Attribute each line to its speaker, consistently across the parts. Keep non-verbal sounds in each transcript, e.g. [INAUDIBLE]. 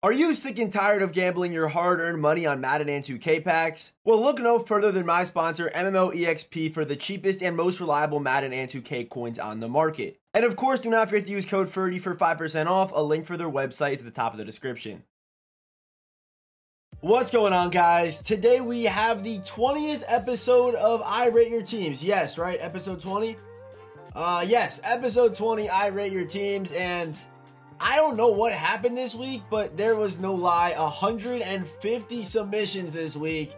Speaker 1: Are you sick and tired of gambling your hard earned money on Madden and 2K packs? Well, look no further than my sponsor, MMOEXP, for the cheapest and most reliable Madden and 2K coins on the market. And of course, do not forget to use code FERDY for 5% off. A link for their website is at the top of the description. What's going on, guys? Today we have the 20th episode of I Rate Your Teams. Yes, right? Episode 20? Uh, yes, episode 20, I Rate Your Teams. And I don't know what happened this week, but there was no lie 150 submissions this week,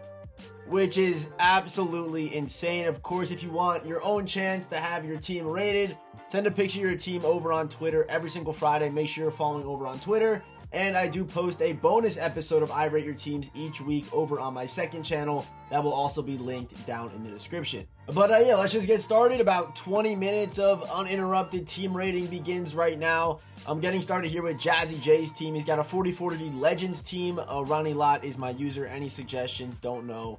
Speaker 1: which is absolutely insane. Of course, if you want your own chance to have your team rated, send a picture of your team over on Twitter every single Friday. Make sure you're following over on Twitter and I do post a bonus episode of I Rate Your Teams each week over on my second channel. That will also be linked down in the description. But uh, yeah, let's just get started. About 20 minutes of uninterrupted team rating begins right now. I'm getting started here with Jazzy J's team. He's got a 40-40 Legends team. Uh, Ronnie Lott is my user. Any suggestions? Don't know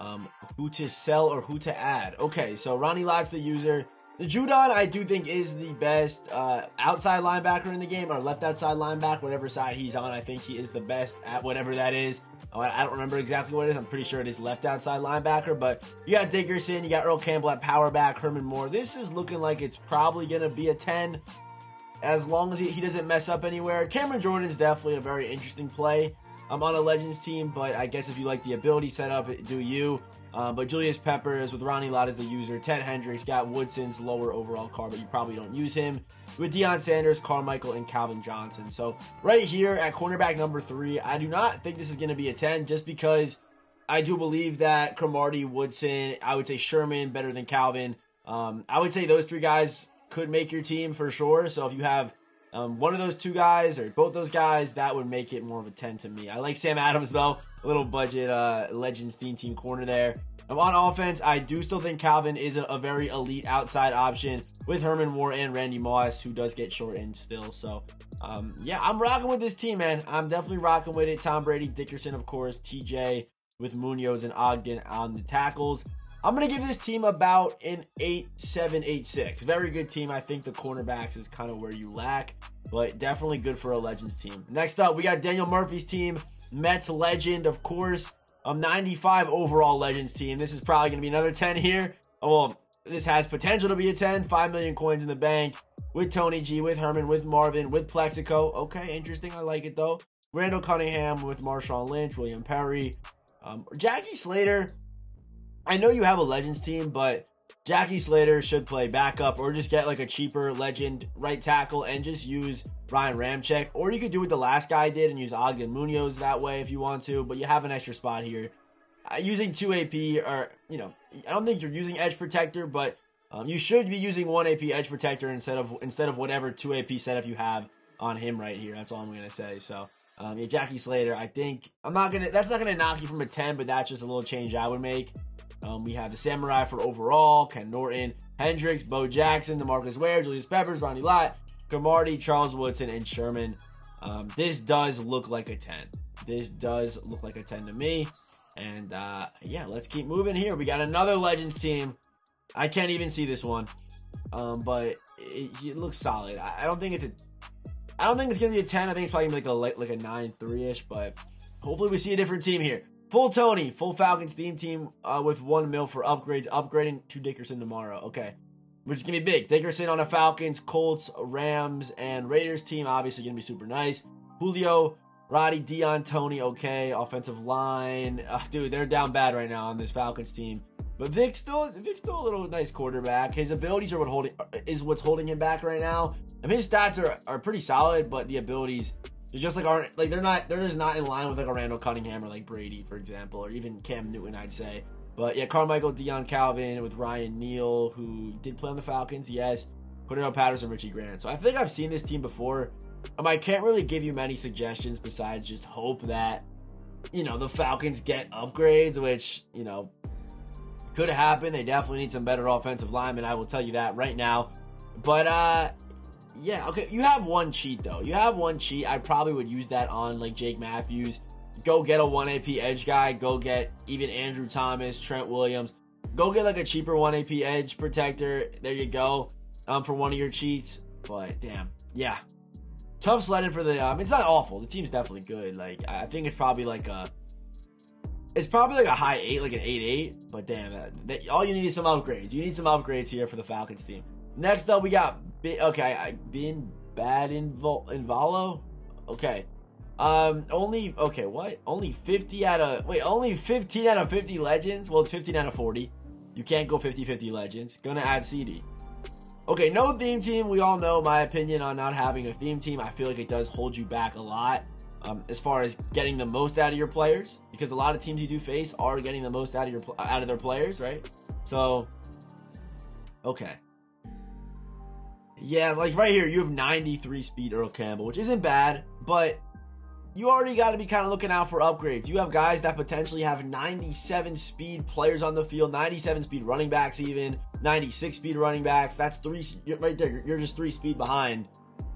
Speaker 1: um, who to sell or who to add. Okay, so Ronnie Lott's the user. The Judon, I do think, is the best uh, outside linebacker in the game, or left outside linebacker, whatever side he's on. I think he is the best at whatever that is. Oh, I don't remember exactly what it is. I'm pretty sure it is left outside linebacker, but you got Dickerson, you got Earl Campbell at power back, Herman Moore. This is looking like it's probably going to be a 10 as long as he, he doesn't mess up anywhere. Cameron Jordan is definitely a very interesting play. I'm on a Legends team, but I guess if you like the ability setup, do you. Uh, but Julius Peppers with Ronnie Lott as the user, Ted Hendricks got Woodson's lower overall car, but you probably don't use him. With Deion Sanders, Carmichael, and Calvin Johnson. So right here at cornerback number three, I do not think this is going to be a 10 just because I do believe that Cromartie, Woodson, I would say Sherman better than Calvin. Um, I would say those three guys could make your team for sure. So if you have um, one of those two guys or both those guys, that would make it more of a 10 to me. I like Sam Adams though, little budget uh, Legends theme team corner there. Um, on offense, I do still think Calvin is a, a, very elite outside option with Herman Moore and Randy Moss, who does get short end still. So, um, yeah, I'm rocking with this team, man. I'm definitely rocking with it. Tom Brady, Dickerson, of course, TJ with Munoz and Ogden on the tackles. I'm going to give this team about an 8 7 8 6. Very good team. I think the cornerbacks is kind of where you lack, but definitely good for a Legends team. Next up, we got Daniel Murphy's team, Mets legend, of course. A 95 overall Legends team. This is probably going to be another 10 here. Oh, well, this has potential to be a 10. 5 million coins in the bank with Tony G, with Herman, with Marvin, with Plaxico. Okay, interesting. I like it though. Randall Cunningham with Marshawn Lynch, William Perry, um, Jackie Slater. I know you have a Legends team, but Jackie Slater should play backup or just get like a cheaper legend right tackle and just use Ryan Ramczyk. Or you could do what the last guy did and use Ogden Munoz that way if you want to, but you have an extra spot here. Uh, using 2 AP, or, you know, I don't think you're using Edge Protector, but um, you should be using 1 AP Edge Protector instead of instead of whatever 2 AP setup you have on him right here. That's all I'm going to say. So, um, yeah, Jackie Slater, I think, I'm not going to, that's not going to knock you from a 10, but that's just a little change I would make. Um, we have the Samurai for overall, Ken Norton, Hendricks, Bo Jackson, DeMarcus Ware, Julius Peppers, Ronnie Lott, Cromartie, Charles Woodson, and Sherman. Um, this does look like a 10. This does look like a 10 to me. And uh, yeah, let's keep moving here. We got another Legends team. I can't even see this one, um, but it, it, looks solid. I, I, don't think it's a. I don't think it's gonna be a 10. I think it's probably gonna be like a like a 9 3 ish. But hopefully we see a different team here. Full Tony, full Falcons theme team uh, with one mil for upgrades. Upgrading to Dickerson tomorrow. Okay. Which is going to be big. Dickerson on a Falcons, Colts, Rams, and Raiders team. Obviously going to be super nice. Julio, Roddy, Deion, Tony, okay. Offensive line. Uh, dude, they're down bad right now on this Falcons team. But Vick still, Vick's still a little nice quarterback. His abilities are what holding is what's holding him back right now. I mean his stats are, are pretty solid, but the abilities just like aren't like they're not they're just not in line with like a Randall Cunningham or like Brady, for example, or even Cam Newton, I'd say. But yeah, Carmichael, Deion Calvin with Ryan Neal, who did play on the Falcons, yes. Cordarrelle Patterson, Richie Grant. So I think I've seen this team before. Um, I can't really give you many suggestions besides just hope that, you know, the Falcons get upgrades, which, you know, could happen. They definitely need some better offensive linemen. I will tell you that right now. But uh yeah, okay. You have one cheat though. You have one cheat. I probably would use that on like Jake Matthews. Go get a 1 AP edge guy. Go get even Andrew Thomas, Trent Williams. Go get like a cheaper 1 AP edge protector. There you go. Um, for one of your cheats. But damn, yeah. tough sledding for the. Um, it's not awful. The team's definitely good. Like I think it's probably like a. It's probably like a high eight, like an eight eight. But damn, that, that, all you need is some upgrades. You need some upgrades here for the Falcons team. Next up, we got okay, I been bad in Vol in Volo. Okay, um, only okay. What? Only fifty out of wait, only fifteen out of fifty legends. Well, it's fifteen out of forty. You can't go 50-50 legends. Gonna add CD. Okay, no theme team. We all know my opinion on not having a theme team. I feel like it does hold you back a lot um, as far as getting the most out of your players because a lot of teams you do face are getting the most out of your out of their players, right? So, okay. Yeah, like right here, you have 93 speed Earl Campbell, which isn't bad, but you already got to be kind of looking out for upgrades. You have guys that potentially have 97 speed players on the field, 97 speed running backs, even 96 speed running backs. That's three right there. You're just three speed behind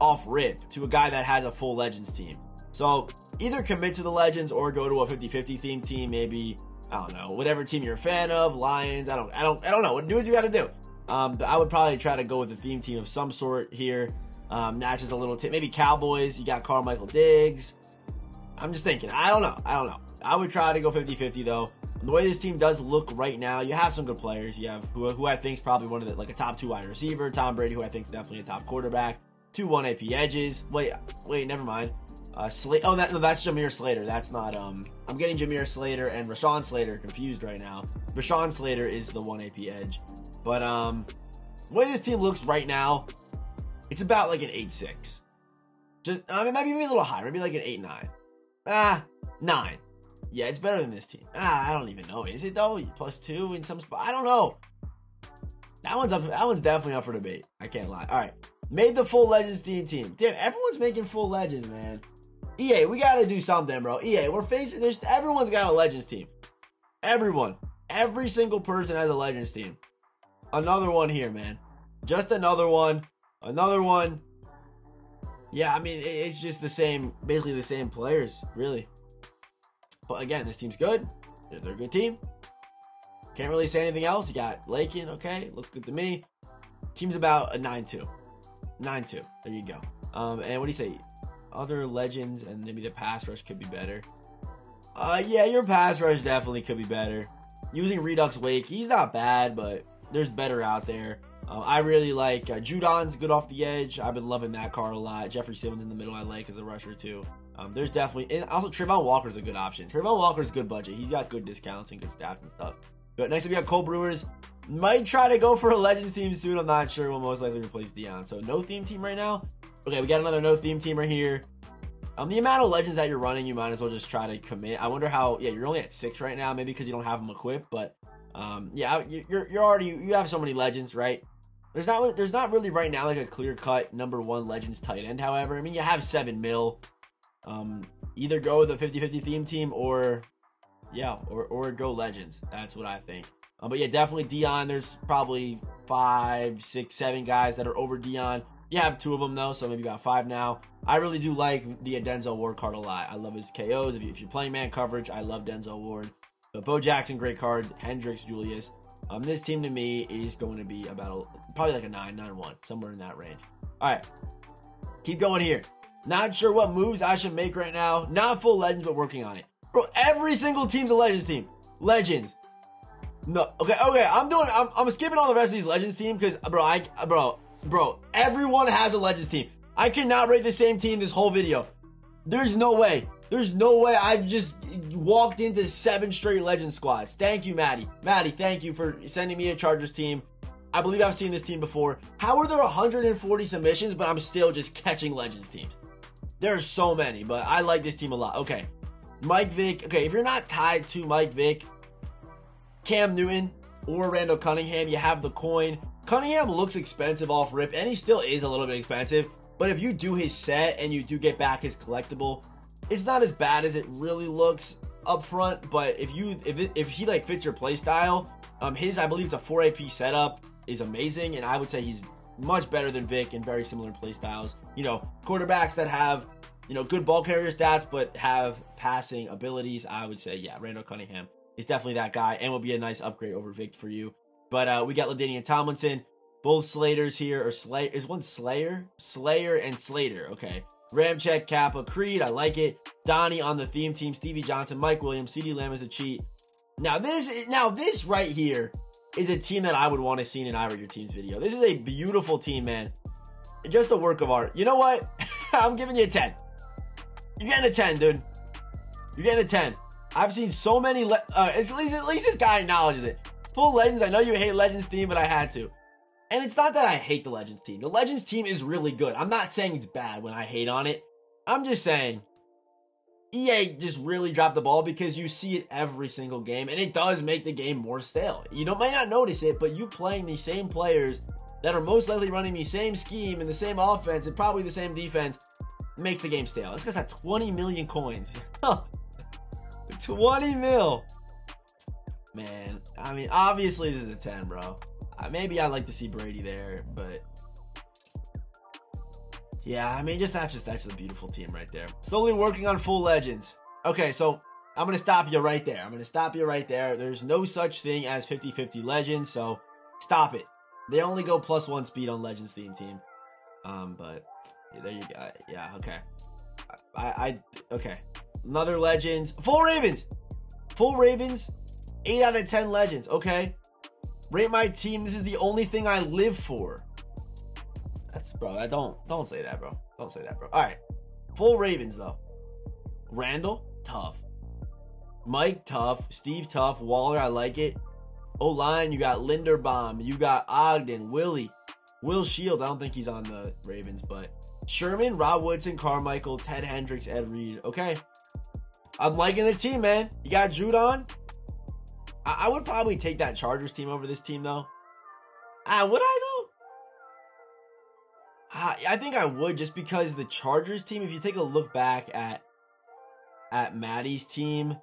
Speaker 1: off rip to a guy that has a full Legends team. So either commit to the Legends or go to a 50 50 theme team. Maybe, I don't know, whatever team you're a fan of, Lions. I don't, I don't, I don't know. What do what you got to do. Um, but I would probably try to go with a theme team of some sort here. Um, not a little tip. Maybe Cowboys. You got Carmichael Diggs. I'm just thinking. I don't know. I don't know. I would try to go 50 50 though. The way this team does look right now, you have some good players. You have who, who I think is probably one of the like a top two wide receiver, Tom Brady, who I think is definitely a top quarterback. Two one AP edges. Wait, wait, never mind. Uh, Slate. Oh, that, no, that's Jameer Slater. That's not. Um, I'm getting Jameer Slater and Rashawn Slater confused right now. Rashawn Slater is the one AP edge, but um, the way this team looks right now, it's about like an eight six. Just I mean, maybe maybe a little higher, maybe like an eight nine. Ah, nine. Yeah, it's better than this team. Ah, I don't even know. Is it though? Plus two in some spot. I don't know. That one's up. That one's definitely up for debate. I can't lie. All right, made the full Legends team team. Damn, everyone's making full Legends, man. EA, we gotta do something, bro. EA, we're facing. There's everyone's got a Legends team. Everyone, every single person has a Legends team. Another one here, man. Just another one. Another one. Yeah, I mean, it's just the same, basically the same players, really. But again, this team's good. They're, they're a good team. Can't really say anything else. You got Lakin, okay, looks good to me. Team's about a 9 2. 9 2. There you go. Um, and what do you say? Other legends and maybe the pass rush could be better. Uh, yeah, your pass rush definitely could be better. Using Redux Wake, he's not bad, but there's better out there. Uh, I really like uh, Judon's good off the edge. I've been loving that card a lot. Jeffrey Simmons in the middle, I like as a rusher too. Um, there's definitely and also Travon Walker's a good option. Travon Walker's good budget. He's got good discounts and good stats and stuff. But next up, we got Cole Brewers. Might try to go for a Legends team soon. I'm not sure. We'll most likely replace Deion. So no theme team right now. Okay, we got another no theme team right here. Um, the amount of legends that you're running, you might as well just try to commit. I wonder how. Yeah, you're only at six right now, maybe because you don't have them equipped. But um, yeah, you're you're already you have so many legends, right? There's not there's not really right now like a clear cut number one Legends tight end. However, I mean you have seven mil. Um, either go with a 50-50 theme team or yeah, or or go Legends. That's what I think. Um, but yeah, definitely Deion. There's probably five, six, seven guys that are over Deion. You have two of them though, so maybe about five now. I really do like the Denzel Ward card a lot. I love his KOs. If, you, if you're playing man coverage, I love Denzel Ward. But Bo Jackson, great card. Hendricks, Julius. Um, this team to me is going to be about a, probably like a 9, 9 1, somewhere in that range. All right, keep going here. Not sure what moves I should make right now. Not full legends, but working on it. Bro, every single team's a legends team. Legends. No, okay, okay. I'm doing. I'm, I'm skipping all the rest of these legends team because, bro, I, bro, bro. Everyone has a legends team. I cannot rate the same team this whole video. There's no way. There's no way I've just walked into seven straight legend squads. Thank you, Maddie. Maddie, thank you for sending me a Chargers team. I believe I've seen this team before. How are there 140 submissions, but I'm still just catching legends teams? There are so many, but I like this team a lot. Okay. Mike Vick. Okay, if you're not tied to Mike Vick, Cam Newton, or Randall Cunningham, you have the coin. Cunningham looks expensive off rip, and he still is a little bit expensive. But if you do his set and you do get back his collectible, it's not as bad as it really looks up front. But if you if it, if he like fits your play style, um, his I believe it's a four AP setup is amazing, and I would say he's much better than Vick in very similar play styles. You know, quarterbacks that have you know good ball carrier stats but have passing abilities. I would say yeah, Randall Cunningham is definitely that guy, and will be a nice upgrade over Vick for you. But uh, we got LaDainian Tomlinson, both Slaters here, or Slay is one Slayer, Slayer and Slater. Okay, Ramczyk, Kappa, Creed, I like it. Donnie on the theme team, Stevie Johnson, Mike Williams, CD Lamb is a cheat. Now this, now this right here is a team that I would want to see in an I Your Teams video. This is a beautiful team, man. Just a work of art. You know what? [LAUGHS] I'm giving you a 10. You're getting a 10, dude. You're getting a 10. I've seen so many. Le- uh, at least at least this guy acknowledges it. Full Legends. I know you hate Legends team, but I had to. And it's not that I hate the Legends team. The Legends team is really good. I'm not saying it's bad when I hate on it. I'm just saying EA just really dropped the ball because you see it every single game, and it does make the game more stale. You don't might not notice it, but you playing the same players that are most likely running the same scheme and the same offense and probably the same defense makes the game stale. This guy's got 20 million coins. [LAUGHS] 20 mil. Man, I mean, obviously this is a 10, bro. Maybe I'd like to see Brady there, but yeah, I mean, just that's just that's a beautiful team right there. Slowly working on full legends. Okay, so I'm gonna stop you right there. I'm gonna stop you right there. There's no such thing as 50-50 legends, so stop it. They only go plus one speed on Legends theme team. Um, but yeah, there you go. Yeah, okay. I, I okay. Another Legends. Full Ravens. Full Ravens. 8 out of 10 Legends. Okay. Rate my team. This is the only thing I live for. That's bro. I don't don't say that, bro. Don't say that, bro. All right. Full Ravens though. Randall, tough. Mike, tough. Steve, tough. Waller, I like it. O line, you got Linderbaum, you got Ogden, Willie, Will Shields. I don't think he's on the Ravens, but Sherman, Rod Woodson, Carmichael, Ted Hendricks, Ed Reed. Okay. I'm liking the team, man. You got Judon. I, I would probably take that Chargers team over this team, though. Ah, would I, though? Ah, I think I would just because the Chargers team, if you take a look back at at Maddie's team,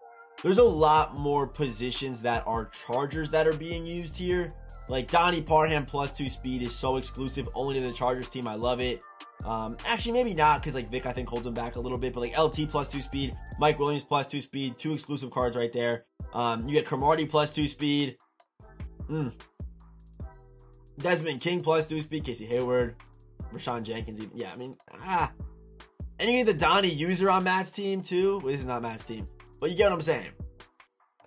Speaker 1: there's a lot more positions that are Chargers that are being used here. Like Donnie Parham plus two speed is so exclusive only to the Chargers team. I love it. Um, actually, maybe not because like Vick, I think holds him back a little bit. But like LT plus two speed, Mike Williams plus two speed, two exclusive cards right there. Um, you get Cromartie plus two speed. Mm. Desmond King plus two speed, Casey Hayward, Rayshawn Jenkins. Even yeah, I mean ah. And you get the Donnie user on Matt's team too. Well, this is not Matt's team, but you get what I'm saying.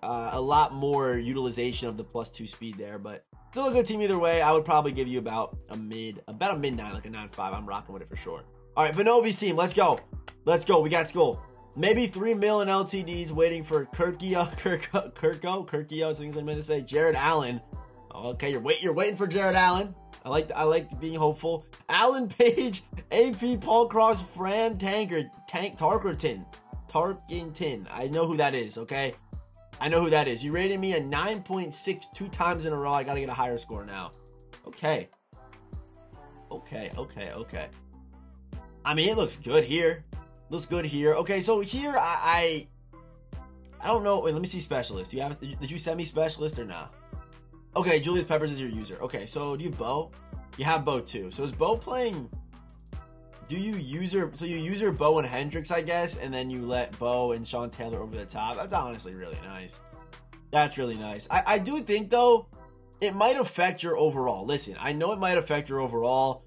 Speaker 1: Uh, a lot more utilization of the plus two speed there, but still a good team either way. I would probably give you about a mid, about a mid nine, like a nine five. I'm rocking with it for sure. All right, Vanovi's team. Let's go. Let's go. We got school. Maybe three mil in LTDs waiting for Kirkio, Kirko, [LAUGHS] Kirkio. I think I'm meant to say Jared Allen. Okay, you're wait, you're waiting for Jared Allen. I like I like being hopeful. Alan Page, [LAUGHS] AP Paul Krause, Fran Tanker, Tank Tarkerton, Tarkington. I know who that is. Okay, I know who that is. You rated me a 9.6 two times in a row. I got to get a higher score now. Okay. Okay, okay, okay. I mean, it looks good here. Looks good here. Okay, so here I I, I don't know. Wait, let me see specialist. Do you have did you send me specialist or not? Okay, Julius Peppers is your user. Okay, so do you Bo? You have Bo too. So is Bo playing do you user so you user Bo and Hendricks, I guess, and then you let Bo and Sean Taylor over the top? That's honestly really nice. That's really nice. I, I do think though, it might affect your overall. Listen, I know it might affect your overall.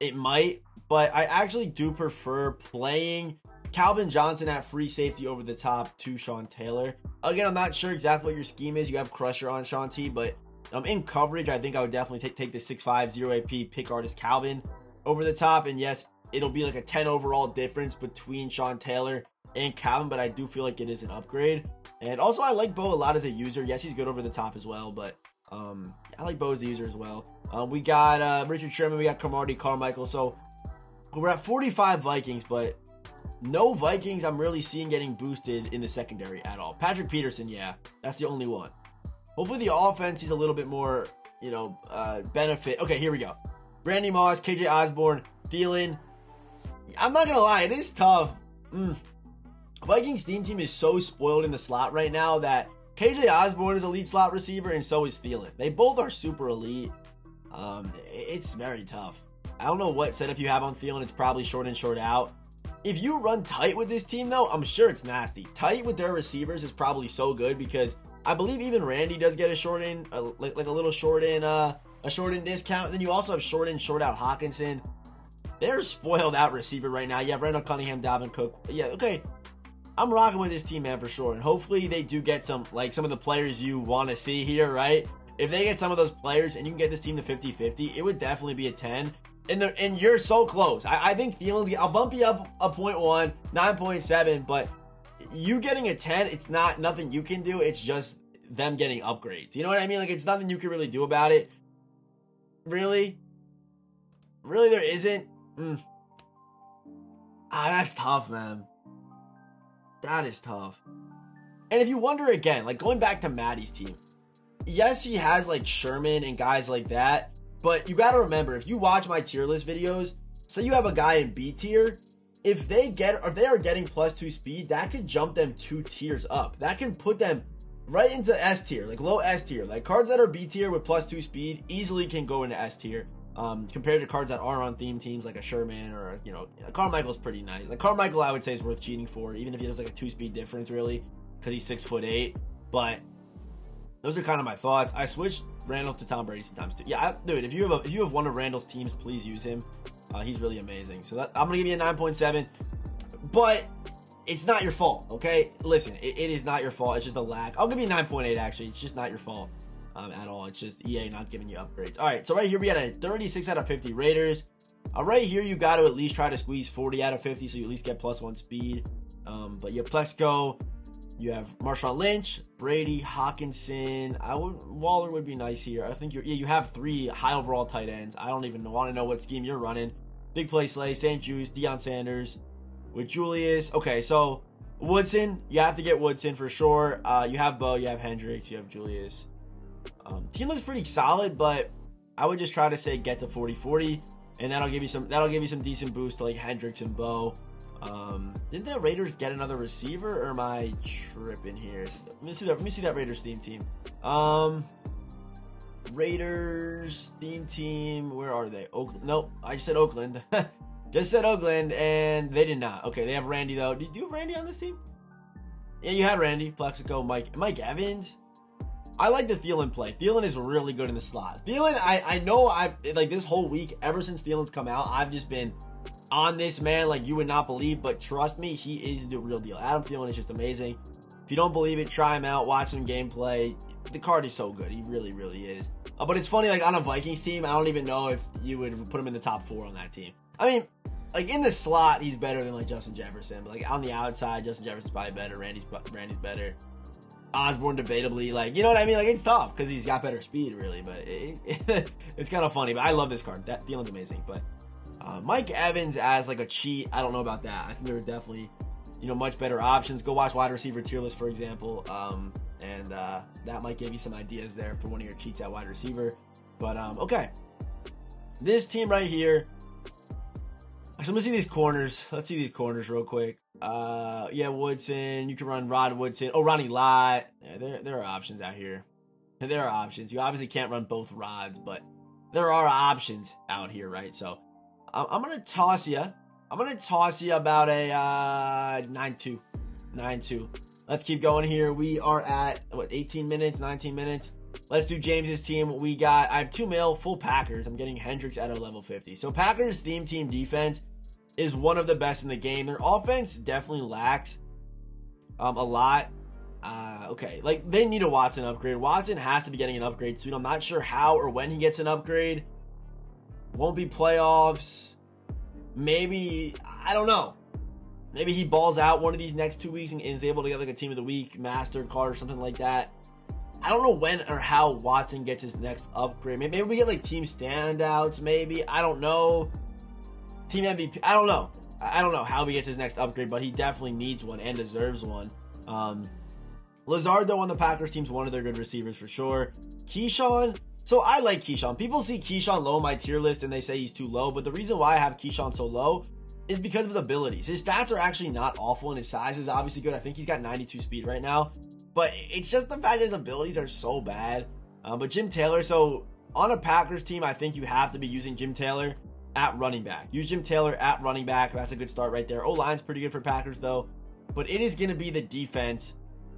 Speaker 1: It might, but I actually do prefer playing Calvin Johnson at free safety over the top to Sean Taylor. Again, I'm not sure exactly what your scheme is. You have Crusher on Sean T, but um, in coverage, I think I would definitely take, take the 6'5, 0 AP pick artist Calvin over the top. And yes, it'll be like a 10 overall difference between Sean Taylor and Calvin, but I do feel like it is an upgrade. And also, I like Bo a lot as a user. Yes, he's good over the top as well, but um, I like Bo as a user as well. Um, we got uh, Richard Sherman, we got Cromartie, Carmichael. So we're at 45 Vikings, but no Vikings I'm really seeing getting boosted in the secondary at all. Patrick Peterson, yeah, that's the only one. Hopefully the offense is a little bit more, you know, uh, benefit. Okay, here we go. Randy Moss, KJ Osborn, Thielen, I'm not gonna lie, it is tough. Mm. Vikings team team is so spoiled in the slot right now that KJ Osborn is elite slot receiver, and so is Thielen. They both are super elite. Um, it's very tough. I don't know what setup you have on Thielen. It's probably short and short out. If you run tight with this team, though, I'm sure it's nasty. Tight with their receivers is probably so good because I believe even Randy does get a short in, a, like, like a little short in, uh, a short in discount. Then you also have short in, short out Hockenson. they're spoiled out receiver right now. You have Randall Cunningham, Dalvin Cook. Yeah, okay. I'm rocking with this team, man, for sure. And hopefully they do get some, like, some of the players you want to see here, right? If they get some of those players and you can get this team to 50-50, it would definitely be a 10. And, and you're so close. I, I think Thielen's, I'll bump you up a point one, 9.7, but you getting a 10, it's not nothing you can do. It's just them getting upgrades. You know what I mean? Like, it's nothing you can really do about it. Really? Really, there isn't? Mm. Ah, that's tough, man. That is tough. And if you wonder again, like going back to Maddie's team, yes, he has like Sherman and guys like that, but you gotta remember if you watch my tier list videos, say you have a guy in B tier, if they get or they are getting plus two speed, that could jump them two tiers up. That can put them right into S tier, like low S tier. Like cards that are B tier with plus two speed easily can go into S tier. Um, compared to cards that are on theme teams like a Sherman or you know Carmichael's pretty nice. Like Carmichael, I would say is worth cheating for, even if he has like a two speed difference really, because he's six foot eight. But those are kind of my thoughts. I switched Randall to Tom Brady sometimes too. Yeah, I, dude, if you have a, if you have one of Randall's teams, please use him. Uh, he's really amazing. So that, I'm gonna give you a nine point seven, but it's not your fault. Okay, listen, it, it is not your fault. It's just a lack. I'll give you nine point eight. Actually, it's just not your fault um, at all. It's just EA not giving you upgrades. All right, so right here we got a 36 out of 50 Raiders. Uh, right here, you got to at least try to squeeze 40 out of 50, so you at least get plus one speed. Um, but you have Plexico, you have Marshawn Lynch, Brady, Hockenson. I would Waller would be nice here. I think you're yeah, you have three high overall tight ends. I don't even want to know what scheme you're running. Big play Slay, St-Juste, Deion Sanders, with Julius. Okay, so Woodson, you have to get Woodson for sure. Uh, you have Bo, you have Hendricks, you have Julius. Um, team looks pretty solid, but I would just try to say get to 40-40, and that'll give you some that'll give you some decent boost to like Hendricks and Bo. Um, did the Raiders get another receiver, or am I tripping here? Let me see that. Let me see that Raiders theme team. Um, Raiders theme team. Where are they? Oakland. Nope. I said Oakland. [LAUGHS] just said Oakland, and they did not. Okay, they have Randy though. Did you have Randy on this team? Yeah, you had Randy, Plaxico, Mike, Mike Evans. I like the Thielen play. Thielen is really good in the slot. Thielen, I I know I like this whole week ever since Thielen's come out, I've just been on this man like you would not believe. But trust me, he is the real deal. Adam Thielen is just amazing. If you don't believe it, try him out. Watch some gameplay. The card is so good. He really, really is. Uh, but it's funny, like on a Vikings team, I don't even know if you would put him in the top four on that team. I mean, like in the slot, he's better than like Justin Jefferson. But like on the outside, Justin Jefferson's probably better. Randy's Randy's better. Osborn debatably, like you know what I mean. Like it's tough because he's got better speed, really. But it, it, [LAUGHS] it's kind of funny. But I love this card. That Thielen's amazing. But uh, Mike Evans as like a cheat, I don't know about that. I think there are definitely you know much better options. Go watch wide receiver tier list for example, um, and uh, that might give you some ideas there for one of your cheats at wide receiver. But um, okay, this team right here. So let me see these corners. Let's see these corners real quick. Uh, yeah, Woodson. You can run Rod Woodson. Oh, Ronnie Lott. Yeah, there, there are options out here. There are options. You obviously can't run both rods, but there are options out here, right? So I'm, gonna toss you. I'm gonna toss you about a uh, 9-2. 9-2. Let's keep going here. We are at what 18 minutes, 19 minutes. Let's do James's team. We got I have two male full Packers. I'm getting Hendricks at a level 50. So Packers theme team defense is one of the best in the game. Their offense definitely lacks um, a lot. Uh, okay, like they need a Watson upgrade. Watson has to be getting an upgrade soon. I'm not sure how or when he gets an upgrade. Won't be playoffs. Maybe I don't know. Maybe he balls out one of these next two weeks and is able to get like a team of the week master card or something like that. I don't know when or how Watson gets his next upgrade. Maybe we get like team standouts. Maybe I don't know team MVP. I don't know. I don't know how he gets his next upgrade, but he definitely needs one and deserves one. Um, Lazard, though, on the Packers team's one of their good receivers for sure. Keyshawn. So I like Keyshawn. People see Keyshawn low on my tier list and they say he's too low, but the reason why I have Keyshawn so low is because of his abilities. His stats are actually not awful, and his size is obviously good. I think he's got 92 speed right now, but it's just the fact that his abilities are so bad. Um, but Jim Taylor, so on a Packers team, I think you have to be using Jim Taylor at running back. Use Jim Taylor at running back. That's a good start right there. O line's pretty good for Packers though, but it is going to be the defense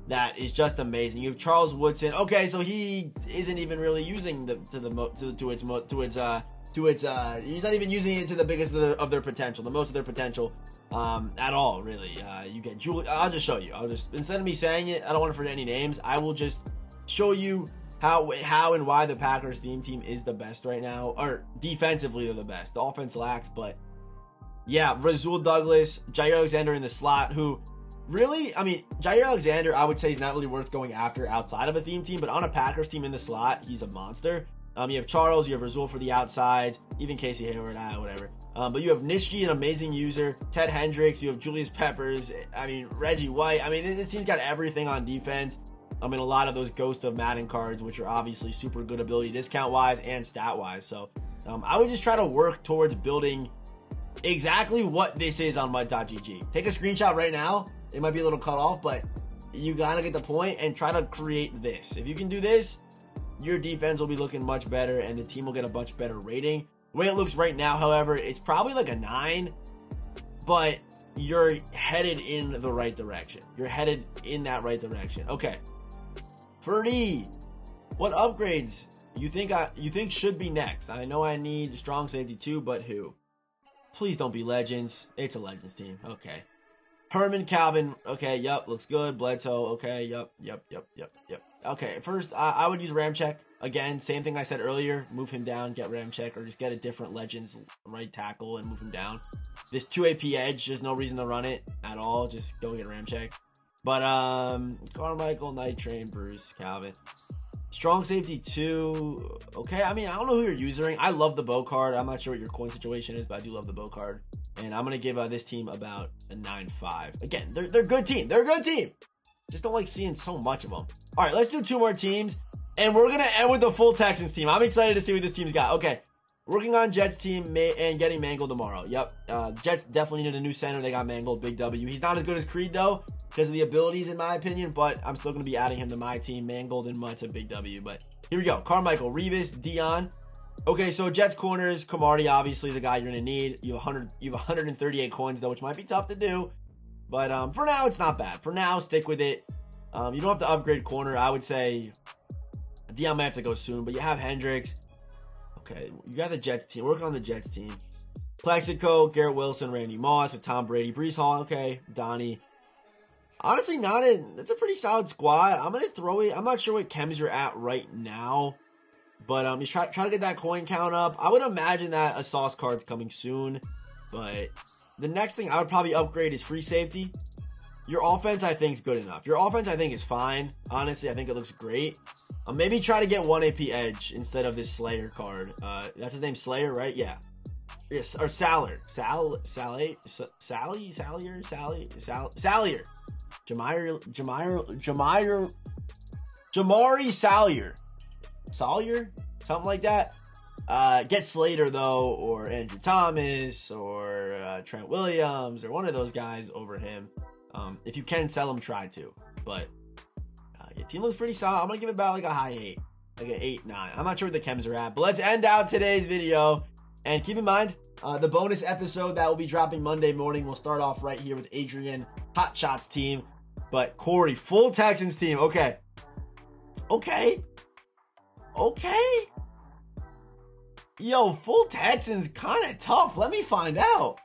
Speaker 1: that is just amazing. You have Charles Woodson. Okay, so he isn't even really using the to the to, to its to its uh to its. Uh, he's not even using it to the biggest of, the, of their potential, the most of their potential um, at all, really. Uh, you get Julie. I'll just show you. I'll just instead of me saying it, I don't want to forget any names. I will just show you how how and why the Packers theme team is the best right now, or defensively they're the best. The offense lacks, but yeah, Rasul Douglas, Jaire Alexander in the slot, who really, I mean, Jaire Alexander, I would say he's not really worth going after outside of a theme team, but on a Packers team in the slot, he's a monster. Um, you have Charles, you have Rasul for the outside, even Casey Hayward, ah, whatever. Um, but you have Nitschke, an amazing user, Ted Hendricks, you have Julius Peppers, I mean, Reggie White. I mean, this team's got everything on defense. I mean, a lot of those Ghost of Madden cards, which are obviously super good ability discount wise and stat wise. So um, I would just try to work towards building exactly what this is on mut.gg. Take a screenshot right now. It might be a little cut off, but you gotta get the point and try to create this. If you can do this, your defense will be looking much better and the team will get a much better rating. The way it looks right now, however, it's probably like a nine, but you're headed in the right direction. You're headed in that right direction. Okay. Ferdy, what upgrades you think I you think should be next? I know I need strong safety too, but who? Please don't be legends. It's a legends team. Okay. Herman Calvin. Okay. Yep. Looks good. Bledsoe. Okay. Yep. Yep. Yep. Yep. Yep. Okay. First, I, I would use Ramczyk again. Same thing I said earlier. Move him down. Get Ramczyk, or just get a different legends right tackle and move him down. This two AP edge. There's no reason to run it at all. Just go get Ramczyk. But um, Carmichael, Night Train, Bruce, Calvin. Strong safety two. Okay, I mean I don't know who you're using. I love the Bo card. I'm not sure what your coin situation is, but I do love the Bo card. And I'm gonna give uh, this team about a nine five. Again, they're they're a good team. They're a good team. Just don't like seeing so much of them. All right, let's do two more teams, and we're gonna end with the full Texans team. I'm excited to see what this team's got. Okay, working on Jets team and getting Mangold tomorrow. Yep, uh, Jets definitely needed a new center. They got Mangold. Big W. He's not as good as Creed though because of the abilities, in my opinion. But I'm still going to be adding him to my team. Mangold and Mutt's a big W. But here we go. Carmichael, Revis, Deion. Okay, so Jets corners, Cromartie obviously is a guy you're to need. You have 100, you have 138 coins though, which might be tough to do. But um, for now, it's not bad. For now, stick with it. Um, you don't have to upgrade corner. I would say Deion might have to go soon, but you have Hendricks. Okay, you got the Jets team. Working on the Jets team. Plaxico, Garrett Wilson, Randy Moss with Tom Brady, Breece Hall. Okay, Donnie honestly not a it's a pretty solid squad. I'm gonna throw it. I'm not sure what chems you're at right now. But um, you try try to get that coin count up. I would imagine that a sauce card's coming soon. But the next thing I would probably upgrade is free safety. Your offense, I think, is good enough. Your offense, I think, is fine. Honestly, I think it looks great. Uh, maybe try to get one AP edge instead of this Slayer card. Uh, that's his name, Slayer, right? Yeah. Yes, or Saller. Sal, Sally, Sally, Sallier, Sally, Sal, Sallier. Jamire, Jamire, Jamire, Jamari Salyer, Salyer, something like that. Uh, get Slater though, or Andrew Thomas, or uh, Trent Williams, or one of those guys over him. Um, if you can sell him, try to. But uh, team looks pretty solid. I'm gonna give it about like a high eight, like an eight nine. I'm not sure what the chems are at, but let's end out today's video. And keep in mind, uh, the bonus episode that will be dropping Monday morning We'll start off right here with Adrian Hot Shots team. But Corey, full Texans team. Okay. Okay. Okay. Yo, full Texans kind of tough. Let me find out.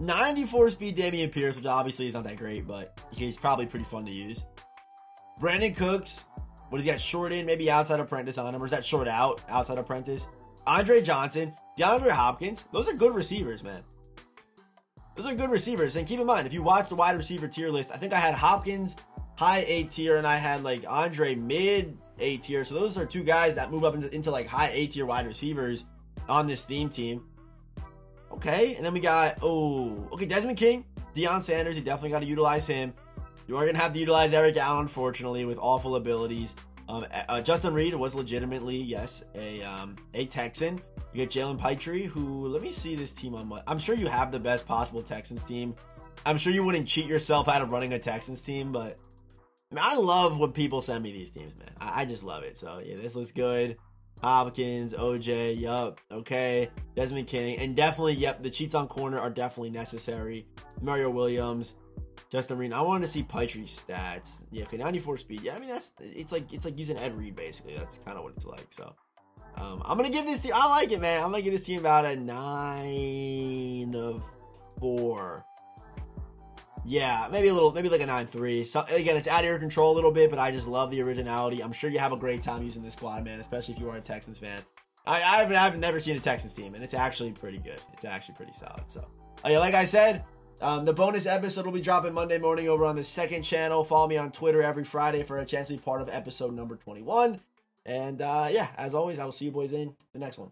Speaker 1: 94 speed Dameon Pierce, which obviously is not that great, but he's probably pretty fun to use. Brandin Cooks. What does he got? Short in, maybe outside apprentice on him, or is that short out? Outside apprentice. Andre Johnson, DeAndre Hopkins. Those are good receivers, man. Those are good receivers. And keep in mind, if you watch the wide receiver tier list, I think I had Hopkins high A tier and I had like Andre mid A tier. So those are two guys that move up into, into like high A tier wide receivers on this theme team. Okay, and then we got oh okay Desmond King, Deion Sanders. You definitely got to utilize him. You are gonna have to utilize Eric Allen, unfortunately, with awful abilities. Um, uh, Justin Reid was legitimately yes a um, a Texan. You get Jalen Pitre, who let me see this team on my. I'm sure you have the best possible Texans team. I'm sure you wouldn't cheat yourself out of running a Texans team, but I love when people send me these teams, man. I, I just love it. So yeah, this looks good. Hopkins, OJ, yup, okay. Desmond King, and definitely, yep, the cheats on corner are definitely necessary. Mario Williams, Justin Reid. I wanted to see Pitre's stats. Yeah, okay, 94 speed. Yeah, I mean that's it's like it's like using Ed Reed basically. That's kind of what it's like. So Um, I'm gonna give this team. I like it, man. I'm gonna give this team about a nine of four. Yeah, maybe a little, maybe like a nine three. So again, it's out of your control a little bit, but I just love the originality. I'm sure you have a great time using this squad, man. Especially if you are a Texans fan. I, I haven't, I've never seen a Texans team, and it's actually pretty good. It's actually pretty solid. So, uh, yeah, like I said, um, the bonus episode will be dropping Monday morning over on the second channel. Follow me on Twitter every Friday for a chance to be part of episode number 21. And uh, yeah, as always, I will see you boys in the next one.